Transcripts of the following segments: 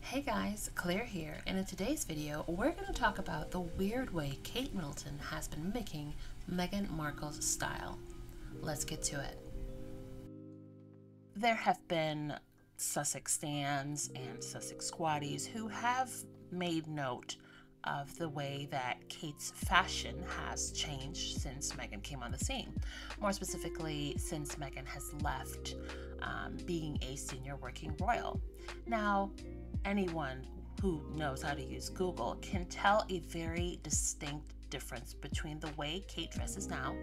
Hey guys, Klaire here, and in today's video, we're going to talk about the weird way Kate Middleton has been mimicking Meghan Markle's style. Let's get to it. There have been Sussex stands and Sussex squatties who have made note of the way that Kate's fashion has changed since Meghan came on the scene. More specifically, since Meghan has left um, being a senior working royal. Now, anyone who knows how to use Google can tell a very distinct difference between the way Kate dresses now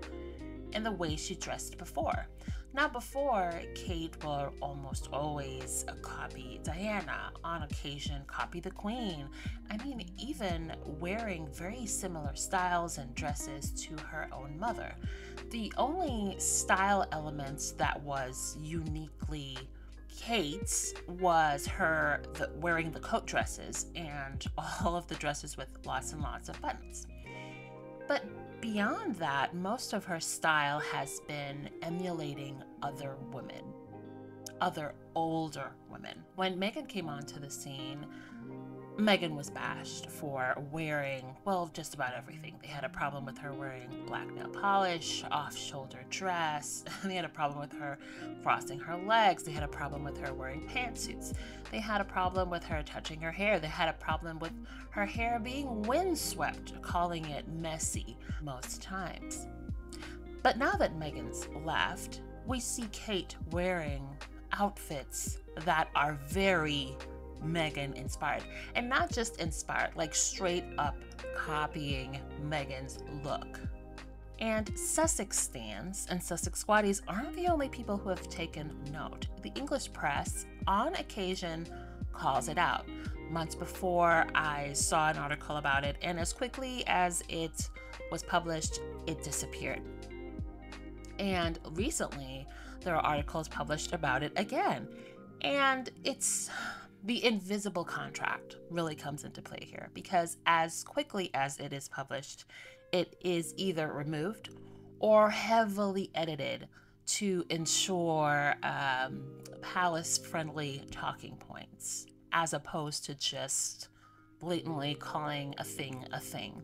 and the way she dressed before. Now, before, Kate will almost always copy Diana, on occasion, copy the Queen. I mean, even wearing very similar styles and dresses to her own mother. The only style elements that was uniquely Kate's was her the, wearing the coat dresses and all of the dresses with lots and lots of buttons. But beyond that, most of her style has been emulating other women, other older women. When Meghan came onto the scene, Meghan was bashed for wearing, well, just about everything. They had a problem with her wearing black nail polish, off shoulder dress. they had a problem with her frosting her legs. They had a problem with her wearing pantsuits. They had a problem with her touching her hair. They had a problem with her hair being windswept, calling it messy most times. But now that Meghan's left, we see Kate wearing outfits that are very Meghan inspired. And not just inspired, like straight up copying Meghan's look. And Sussex stands and Sussex squatties aren't the only people who have taken note. The English press, on occasion, calls it out. Months before, I saw an article about it, and as quickly as it was published, it disappeared. And recently, there are articles published about it again. And it's the invisible contract really comes into play here because as quickly as it is published, it is either removed or heavily edited to ensure um, palace friendly talking points as opposed to just blatantly calling a thing a thing.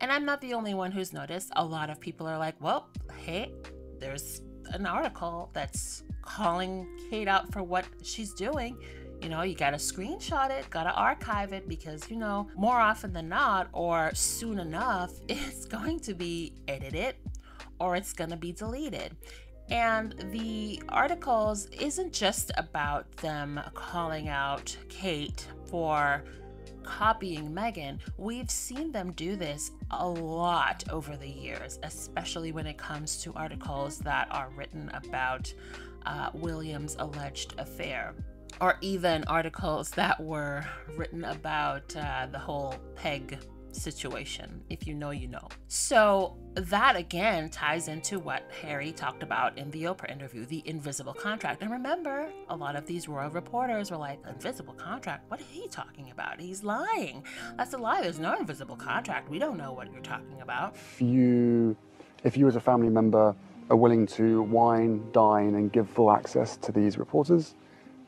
And I'm not the only one who's noticed. A lot of people are like, well, hey, there's an article that's calling Kate out for what she's doing you know, you got to screenshot it, got to archive it because, you know, more often than not, or soon enough, it's going to be edited or it's going to be deleted. And the articles isn't just about them calling out Kate for copying Meghan. We've seen them do this a lot over the years, especially when it comes to articles that are written about uh, William's alleged affair or even articles that were written about uh, the whole peg situation. If you know, you know. So that again ties into what Harry talked about in the Oprah interview the invisible contract. And remember, a lot of these royal reporters were like, invisible contract? What are he talking about? He's lying. That's a lie. There's no invisible contract. We don't know what you're talking about. If you, if you as a family member are willing to wine, dine, and give full access to these reporters,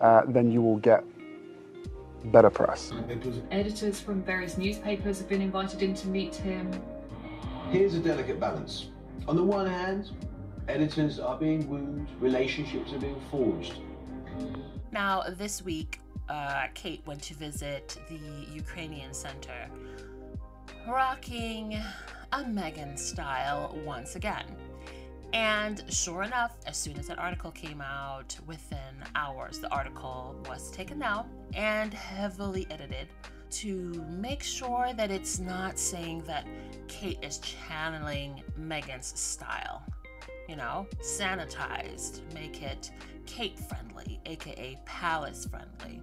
uh, then you will get better press. Editors from various newspapers have been invited in to meet him. Here's a delicate balance. On the one hand, editors are being wooed, relationships are being forged. Now, this week, uh, Kate went to visit the Ukrainian center, rocking a Meghan style once again. And sure enough, as soon as that article came out, within hours, the article was taken down and heavily edited to make sure that it's not saying that Kate is channeling Meghan's style. You know, sanitized, make it Kate friendly, aka palace friendly.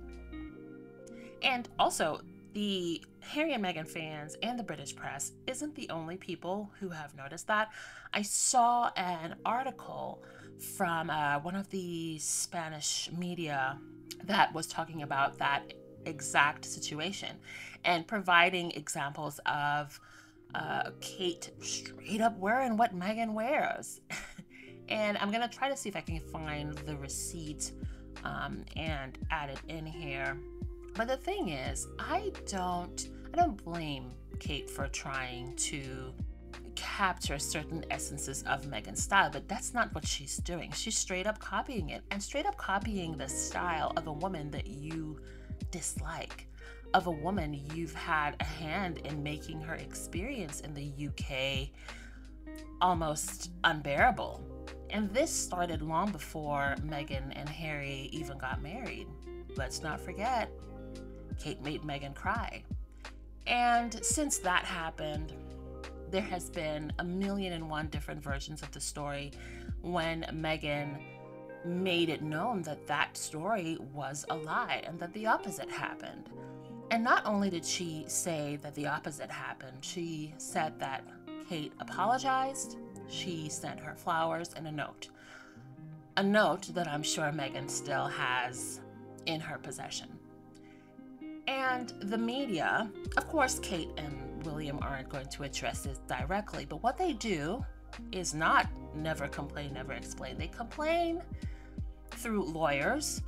And also, the Harry and Meghan fans and the British press isn't the only people who have noticed that. I saw an article from uh, one of the Spanish media that was talking about that exact situation and providing examples of uh, Kate straight up wearing what Meghan wears. and I'm gonna try to see if I can find the receipt um, and add it in here But the thing is, I don't I don't blame Kate for trying to capture certain essences of Meghan's style, but that's not what she's doing. She's straight up copying it and straight up copying the style of a woman that you dislike, of a woman you've had a hand in making her experience in the UK almost unbearable. And this started long before Meghan and Harry even got married. Let's not forget, Kate made Meghan cry. And since that happened, there has been a million and one different versions of the story when Meghan made it known that that story was a lie and that the opposite happened. And not only did she say that the opposite happened, she said that Kate apologized, she sent her flowers and a note. A note that I'm sure Meghan still has in her possession. And the media, of course, Kate and William aren't going to address this directly, but what they do is not never complain, never explain. They complain through lawyers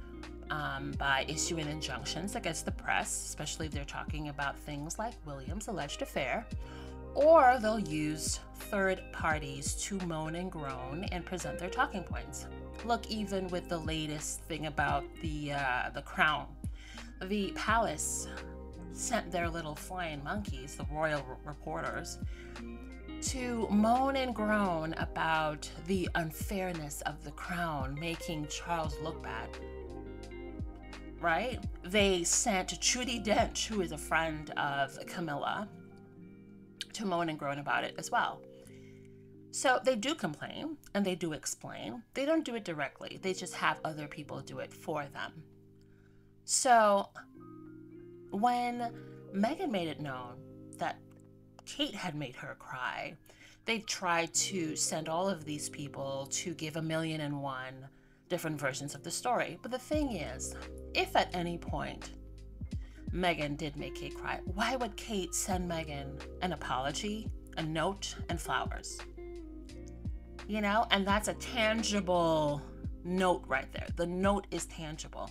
um, by issuing injunctions against the press, especially if they're talking about things like William's alleged affair, or they'll use third parties to moan and groan and present their talking points. Look, even with the latest thing about the uh, the crown the palace sent their little flying monkeys, the royal reporters, to moan and groan about the unfairness of the crown making Charles look bad. Right? They sent Judi Dench, who is a friend of Camilla, to moan and groan about it as well. So they do complain and they do explain. They don't do it directly, they just have other people do it for them. So when Meghan made it known that Kate had made her cry, they tried to send all of these people to give a million and one different versions of the story. But the thing is, if at any point Meghan did make Kate cry, why would Kate send Meghan an apology, a note, and flowers? You know, and that's a tangible note right there. The note is tangible.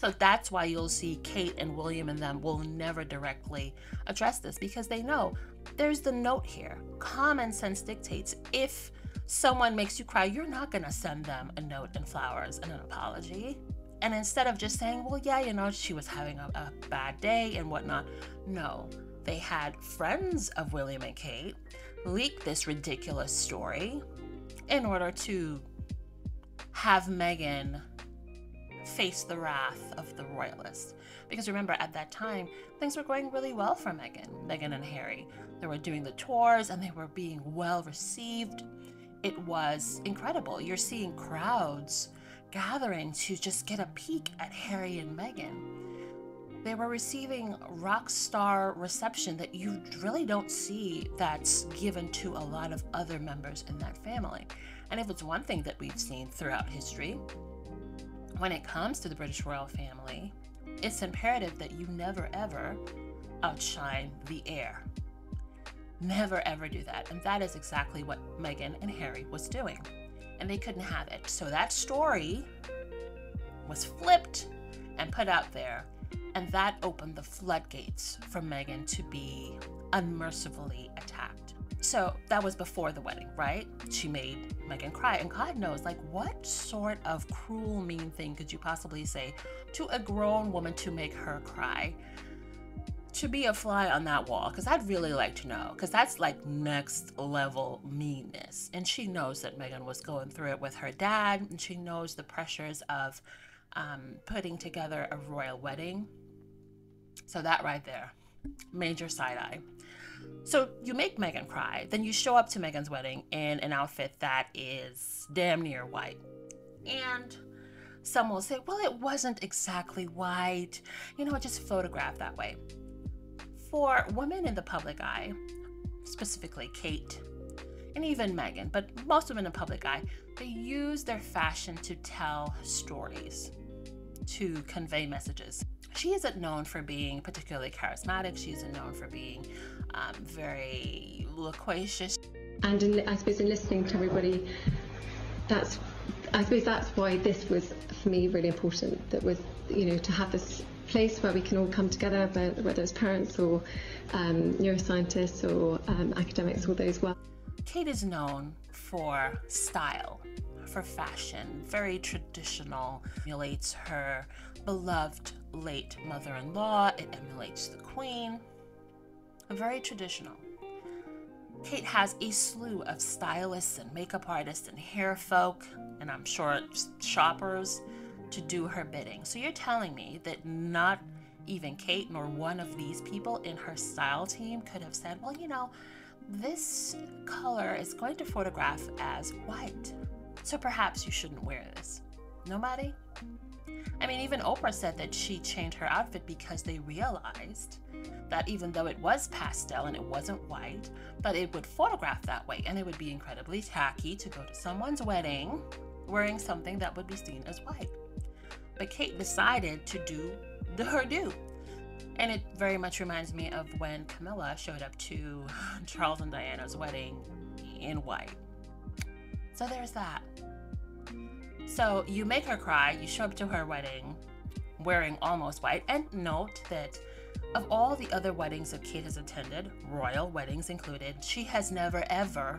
So that's why you'll see Kate and William and them will never directly address this because they know there's the note here. Common sense dictates if someone makes you cry, you're not going to send them a note and flowers and an apology. And instead of just saying, well, yeah, you know, she was having a, a bad day and whatnot, no. They had friends of William and Kate leak this ridiculous story in order to have Meghan face the wrath of the royalists. Because remember, at that time, things were going really well for Meghan, Meghan and Harry. They were doing the tours and they were being well received. It was incredible. You're seeing crowds gathering to just get a peek at Harry and Meghan. They were receiving rock star reception that you really don't see that's given to a lot of other members in that family. And if it's one thing that we've seen throughout history, when it comes to the British royal family, it's imperative that you never ever outshine the heir. Never ever do that. And that is exactly what Meghan and Harry was doing. And they couldn't have it. So that story was flipped and put out there. And that opened the floodgates for Meghan to be unmercifully attacked. So that was before the wedding, right? She made Meghan cry. And God knows, like, what sort of cruel, mean thing could you possibly say to a grown woman to make her cry? To be a fly on that wall, because I'd really like to know, because that's like next level meanness. And she knows that Meghan was going through it with her dad, and she knows the pressures of um, putting together a royal wedding. So that right there, major side eye. So you make Meghan cry, then you show up to Meghan's wedding in an outfit that is damn near white. And some will say, well, it wasn't exactly white, you know, it just photographed that way. For women in the public eye, specifically Kate and even Meghan, but most women in public eye, they use their fashion to tell stories, to convey messages. She isn't known for being particularly charismatic. She isn't known for being um, very loquacious. And in, I suppose in listening to everybody, that's I suppose that's why this was for me really important. That was you know to have this place where we can all come together, whether it's parents or um, neuroscientists or um, academics, all those well. Kate is known for style, for fashion, very traditional, emulates her beloved late mother in law, it emulates the Queen, very traditional. Kate has a slew of stylists and makeup artists and hair folk, and I'm sure shoppers to do her bidding. So you're telling me that not even Kate nor one of these people in her style team could have said, well, you know, this color is going to photograph as white. So perhaps you shouldn't wear this. Nobody? I mean, even Oprah said that she changed her outfit because they realized that even though it was pastel and it wasn't white, but it would photograph that way and it would be incredibly tacky to go to someone's wedding wearing something that would be seen as white. But Kate decided to do the her do. And it very much reminds me of when Camilla showed up to Charles and Diana's wedding in white. So there's that. So you make her cry, you show up to her wedding wearing almost white, and note that of all the other weddings that Kate has attended, royal weddings included, she has never ever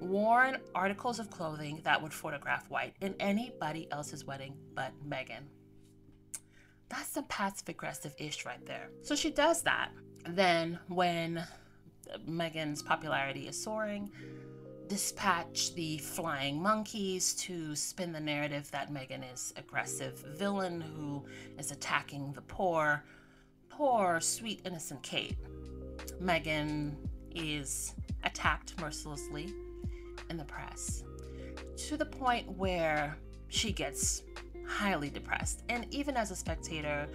worn articles of clothing that would photograph white in anybody else's wedding but Meghan. That's some passive aggressive ish right there. So she does that. Then, when Meghan's popularity is soaring, dispatch the flying monkeys to spin the narrative that Meghan is aggressive villain who is attacking the poor, poor, sweet, innocent Kate. Meghan is attacked mercilessly in the press to the point where she gets highly depressed. And even as a spectator,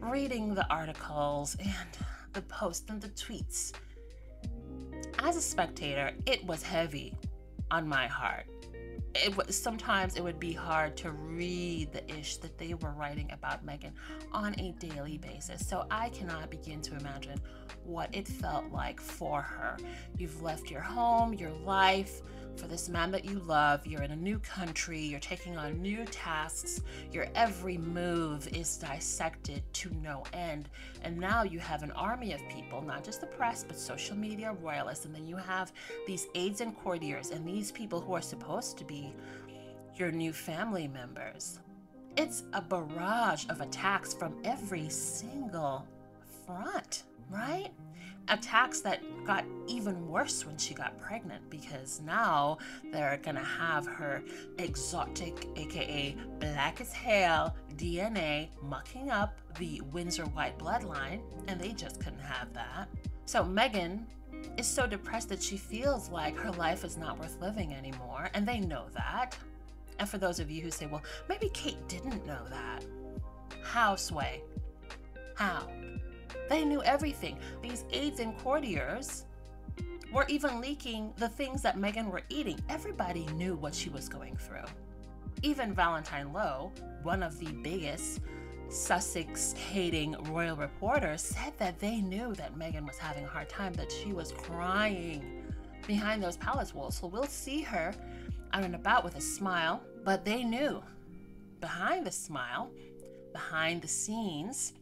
reading the articles and the posts and the tweets, as a spectator, it was heavy on my heart. It was sometimes it would be hard to read the ish that they were writing about Meghan on a daily basis. So I cannot begin to imagine what it felt like for her. You've left your home, your life, for this man that you love. You're in a new country, you're taking on new tasks, your every move is dissected to no end. And now you have an army of people, not just the press, but social media royalists. And then you have these aides and courtiers, and these people who are supposed to be your new family members. It's a barrage of attacks from every single front, right? Attacks that got even worse when she got pregnant because now they're gonna have her exotic, aka black as hell DNA mucking up the Windsor white bloodline, and they just couldn't have that. So Meghan is so depressed that she feels like her life is not worth living anymore, and they know that. And for those of you who say, well, maybe Kate didn't know that. How, Sway? How? They knew everything. These aides and courtiers were even leaking the things that Meghan were eating. Everybody knew what she was going through. Even Valentine Low, one of the biggest Sussex hating royal reporters, said that they knew that Meghan was having a hard time, that she was crying behind those palace walls. So we'll see her out and about with a smile, but they knew behind the smile, behind the scenes,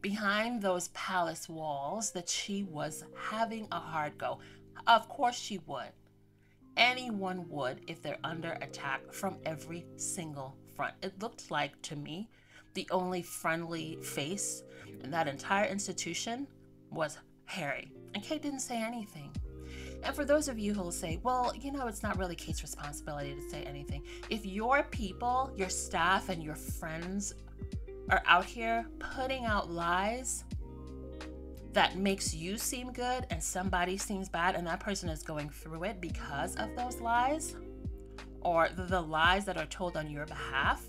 behind those palace walls that she was having a hard go. Of course, she would. Anyone would if they're under attack from every single front. It looked like to me the only friendly face in that entire institution was Harry. And Kate didn't say anything. And for those of you who will say, well, you know, it's not really Kate's responsibility to say anything. If your people, your staff, and your friends are out here putting out lies that makes you seem good and somebody seems bad and that person is going through it because of those lies or the lies that are told on your behalf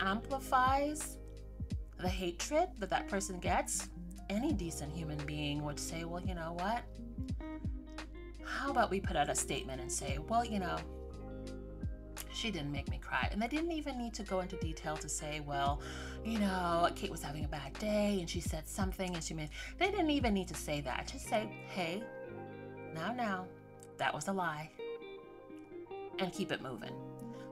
amplifies the hatred that that person gets. Any decent human being would say well you know what? How about we put out a statement and say well you know she didn't make me cry. And they didn't even need to go into detail to say, well, you know, Kate was having a bad day and she said something and she made. They didn't even need to say that. Just say, hey, now, now, that was a lie. And keep it moving.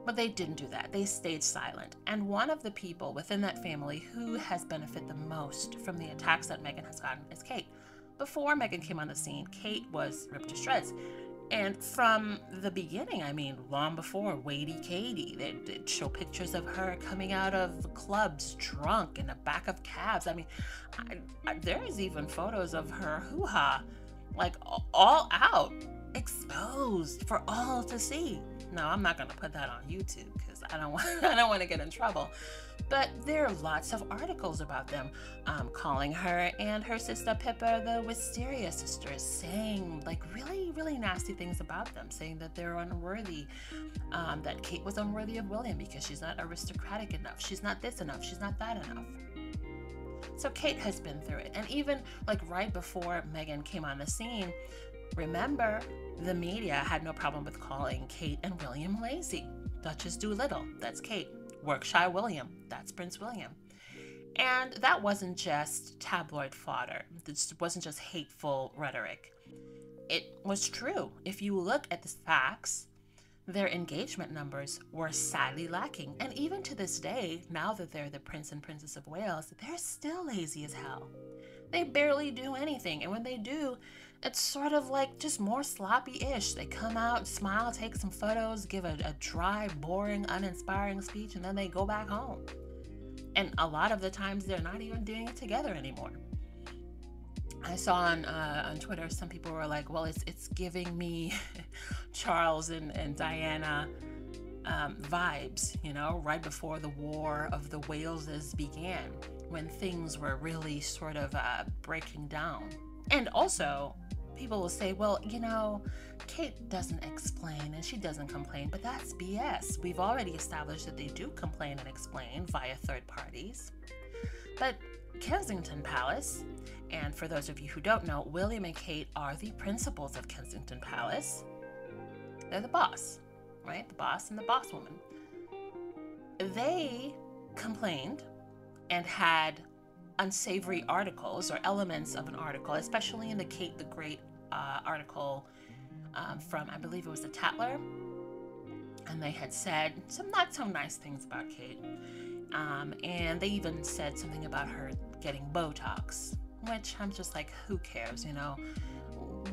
But they didn't do that. They stayed silent. And one of the people within that family who has benefited the most from the attacks that Meghan has gotten is Kate. Before Meghan came on the scene, Kate was ripped to shreds. And from the beginning, I mean, long before Waity Katie, they would show pictures of her coming out of clubs drunk in the back of cabs. I mean, I, I, there's even photos of her hoo ha, like all out, exposed for all to see. No, I'm not gonna put that on YouTube because I don't want I don't want to get in trouble. But there are lots of articles about them, um, calling her and her sister Pippa the Wisteria sisters, saying like really, really nasty things about them, saying that they're unworthy, um, that Kate was unworthy of William because she's not aristocratic enough, she's not this enough, she's not that enough. So Kate has been through it. And even like right before Meghan came on the scene, remember the media had no problem with calling Kate and William lazy. Duchess Doolittle, that's Kate. Workshy William, that's Prince William. And that wasn't just tabloid fodder, this wasn't just hateful rhetoric. It was true. If you look at the facts, their engagement numbers were sadly lacking. And even to this day, now that they're the Prince and Princess of Wales, they're still lazy as hell. They barely do anything. And when they do, it's sort of like just more sloppy ish. They come out, smile, take some photos, give a, a, dry, boring, uninspiring speech, and then they go back home. And a lot of the times they're not even doing it together anymore. I saw on uh, on Twitter some people were like, "Well, it's it's giving me Charles and, and Diana um, vibes, you know, right before the War of the Waleses began, when things were really sort of uh, breaking down." And also, people will say, well, you know, Kate doesn't explain and she doesn't complain, but that's BS. We've already established that they do complain and explain via third parties. But Kensington Palace, and for those of you who don't know, William and Kate are the principals of Kensington Palace. They're the boss, right? The boss and the boss woman. They complained and had unsavory articles or elements of an article, especially in the Kate the Great uh, article um, from, I believe it was the Tatler. And they had said some not so nice things about Kate. Um, and they even said something about her getting Botox, which I'm just like, who cares, you know?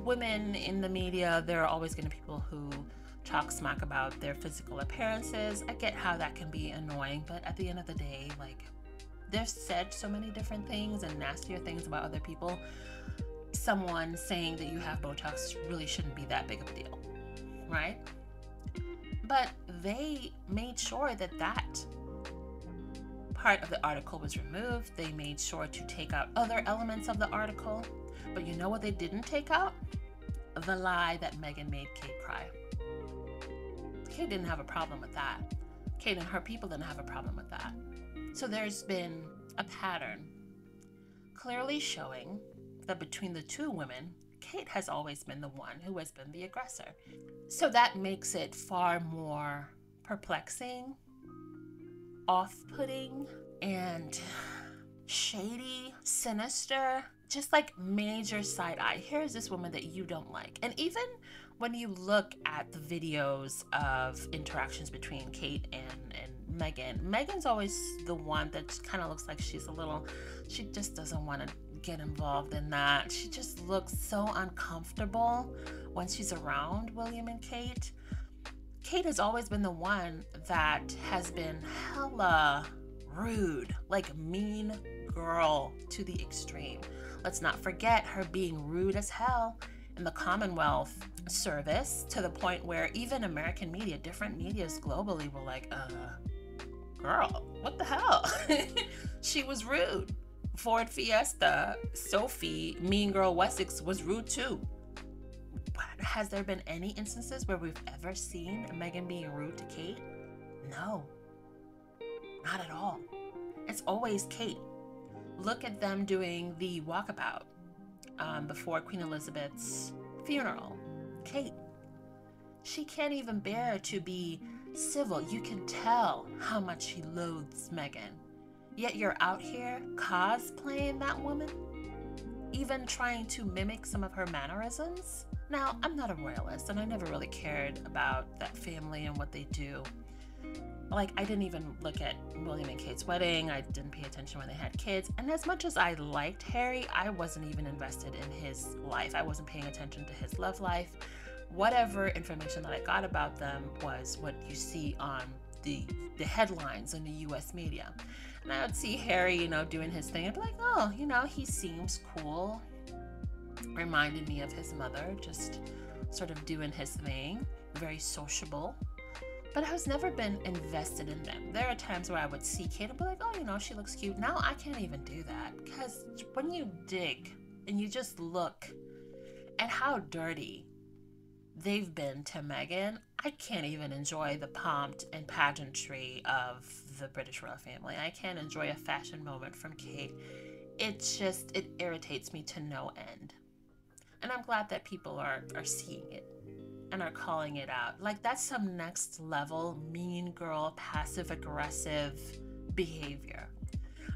Women in the media, there are always going to be people who talk smack about their physical appearances. I get how that can be annoying, but at the end of the day, like, they've said so many different things and nastier things about other people. Someone saying that you have Botox really shouldn't be that big of a deal, right? But they made sure that that part of the article was removed. They made sure to take out other elements of the article. But you know what they didn't take out? The lie that Meghan made Kate cry. Kate didn't have a problem with that. Kate and her people didn't have a problem with that. So there's been a pattern clearly showing that between the two women, Kate has always been the one who has been the aggressor. So that makes it far more perplexing, off putting, and shady, sinister, just like major side eye. Here's this woman that you don't like. And even when you look at the videos of interactions between Kate and, and Meghan. Meghan's always the one that kind of looks like she's a little, she just doesn't want to get involved in that. She just looks so uncomfortable when she's around William and Kate. Kate has always been the one that has been hella rude, like mean girl to the extreme. Let's not forget her being rude as hell in the Commonwealth service to the point where even American media, different medias globally were like, uh, girl, what the hell? she was rude. Ford Fiesta, Sophie, Mean Girl Wessex was rude too. But has there been any instances where we've ever seen Meghan being rude to Kate? No, not at all. It's always Kate. Look at them doing the walkabout um, before Queen Elizabeth's funeral. Kate. She can't even bear to be civil. You can tell how much he loathes Meghan. Yet you're out here cosplaying that woman? Even trying to mimic some of her mannerisms? Now, I'm not a royalist and I never really cared about that family and what they do. Like I didn't even look at William and Kate's wedding. I didn't pay attention when they had kids. And as much as I liked Harry, I wasn't even invested in his life. I wasn't paying attention to his love life. Whatever information that I got about them was what you see on the the headlines in the US media. And I would see Harry, you know, doing his thing and be like, oh, you know, he seems cool. Reminded me of his mother, just sort of doing his thing, very sociable but I was never been invested in them. There are times where I would see Kate and be like, oh, you know, she looks cute. Now I can't even do that because when you dig and you just look at how dirty they've been to Meghan, I can't even enjoy the pomp and pageantry of the British royal family. I can't enjoy a fashion moment from Kate. It just it irritates me to no end. And I'm glad that people are are seeing it and are calling it out. Like that's some next level mean girl passive aggressive behavior.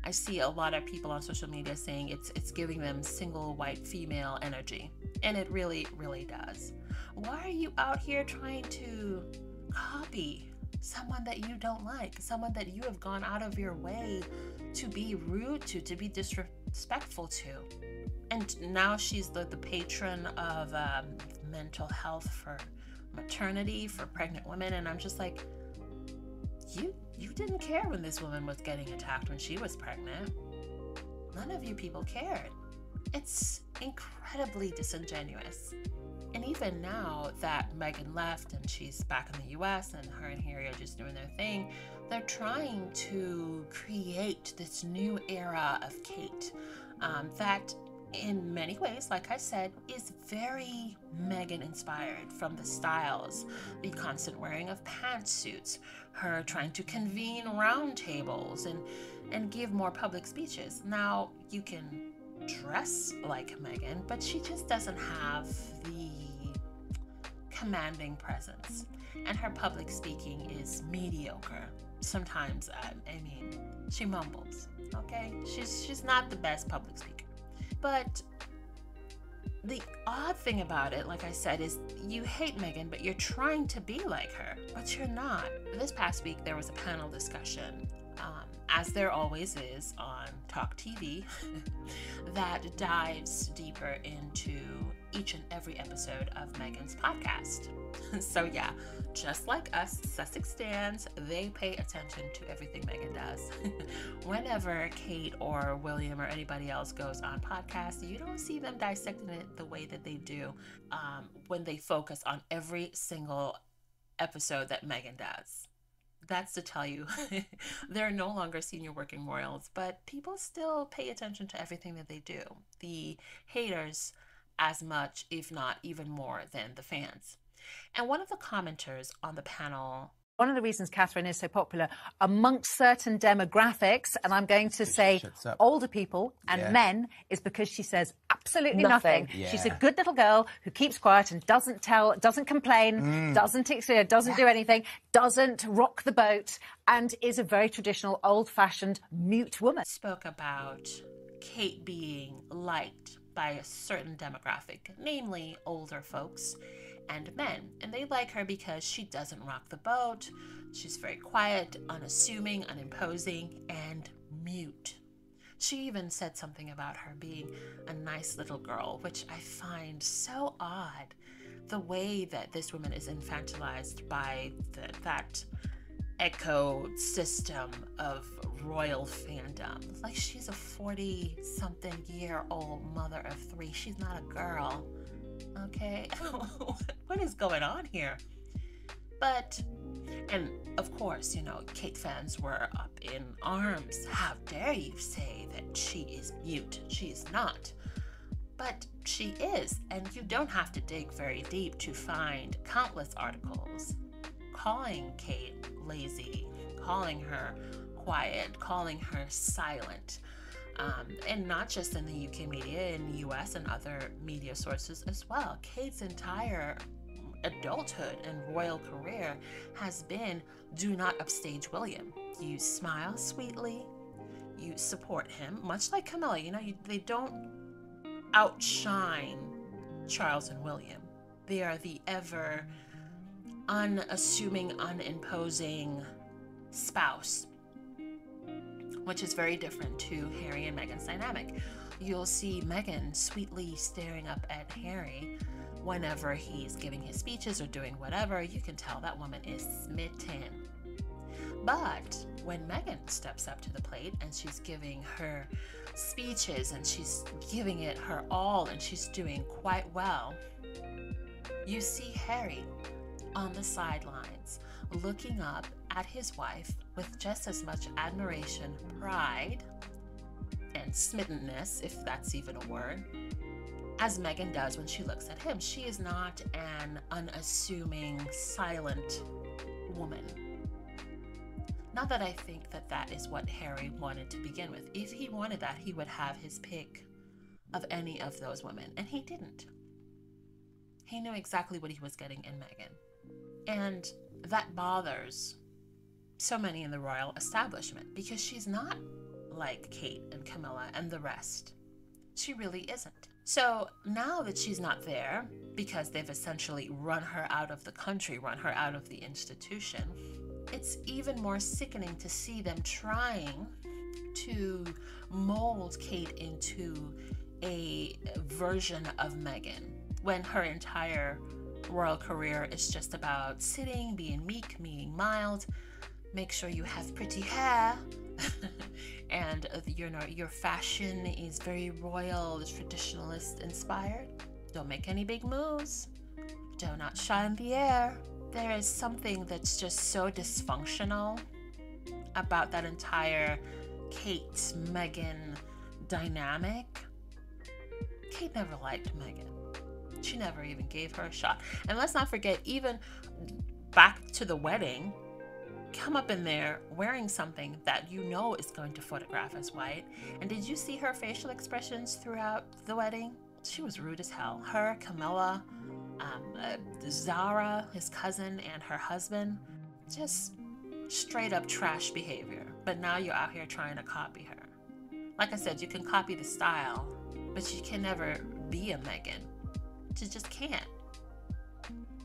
I see a lot of people on social media saying it's it's giving them single white female energy, and it really really does. Why are you out here trying to copy someone that you don't like, someone that you have gone out of your way to be rude to, to be disrespectful to? And now she's the, the patron of um, mental health for maternity for pregnant women. And i'm just like you you didn't care when this woman was getting attacked when she was pregnant. None of you people cared. It's incredibly disingenuous. And even now that Meghan left and she's back in the US and her and Harry are just doing their thing, they're trying to create this new era of Kate um, that in many ways, like I said, is very Meghan inspired from the styles, the constant wearing of pantsuits, her trying to convene roundtables and and give more public speeches. Now you can dress like Meghan, but she just doesn't have the commanding presence, and her public speaking is mediocre. Sometimes, uh, I mean, she mumbles. Okay, she's she's not the best public speaker. But the odd thing about it, like I said, is you hate Meghan, but you're trying to be like her, but you're not. This past week, there was a panel discussion, um, as there always is on Talk TV, that dives deeper into each and every episode of Meghan's podcast. so, yeah, just like us, Sussex stands, they pay attention to everything Meghan does. Whenever Kate or William or anybody else goes on podcasts, you don't see them dissecting it the way that they do um, when they focus on every single episode that Meghan does. That's to tell you, they're no longer senior working royals, but people still pay attention to everything that they do. The haters, as much, if not even more, than the fans. And one of the commenters on the panel one of the reasons Catherine is so popular amongst certain demographics, and I'm going to say older people and yeah. men, is because she says absolutely nothing. nothing. Yeah. She's a good little girl who keeps quiet and doesn't tell, doesn't complain, mm. doesn't doesn't yeah. do anything, doesn't rock the boat, and is a very traditional, old-fashioned mute woman. Spoke about Kate being liked by a certain demographic, namely older folks and men. And they like her because she doesn't rock the boat, she's very quiet, unassuming, unimposing, and mute. She even said something about her being a nice little girl, which I find so odd. The way that this woman is infantilized by the, that echo system of royal fandom. Like she's a 40 something year old mother of three. She's not a girl. Okay? what is going on here? But, and of course, you know, Kate fans were up in arms. How dare you say that she is mute? She is not. But she is, and you don't have to dig very deep to find countless articles calling Kate lazy, calling her quiet, calling her silent. Um, and not just in the UK media, in the US and other media sources as well. Kate's entire adulthood and royal career has been do not upstage William. You smile sweetly, you support him, much like Camilla. You know, you, they don't outshine Charles and William. They are the ever unassuming, unimposing spouse, which is very different to Harry and Meghan's dynamic. You'll see Meghan sweetly staring up at Harry whenever he's giving his speeches or doing whatever. You can tell that woman is smitten. But when Meghan steps up to the plate and she's giving her speeches and she's giving it her all and she's doing quite well, you see Harry on the sidelines looking up at his wife with just as much admiration, pride, and smittenness, if that's even a word, as Meghan does when she looks at him. She is not an unassuming, silent woman. Not that I think that that is what Harry wanted to begin with. If he wanted that, he would have his pick of any of those women, and he didn't. He knew exactly what he was getting in Meghan. And that bothers so many in the royal establishment because she's not like Kate and Camilla and the rest. She really isn't. So now that she's not there, because they've essentially run her out of the country, run her out of the institution, it's even more sickening to see them trying to mold Kate into a version of Meghan when her entire royal career is just about sitting, being meek, being mild, make sure you have pretty hair. and uh, you know your fashion is very royal, traditionalist inspired. Don't make any big moves. Do not shine the heir. There is something that's just so dysfunctional about that entire kate meghan dynamic. Kate never liked meghan She never even gave her a shot. And let's not forget, even back to the wedding, come up in there wearing something that you know is going to photograph as white. And did you see her facial expressions throughout the wedding? She was rude as hell. Her, Camilla, um, uh, Zara, his cousin, and her husband, just straight up trash behavior. But now you're out here trying to copy her. Like I said, you can copy the style, but you can never be a Meghan. She just can't.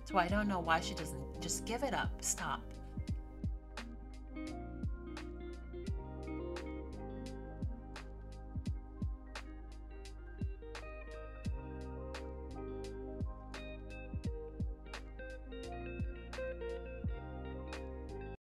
So I don't know why she doesn't just give it up. Stop.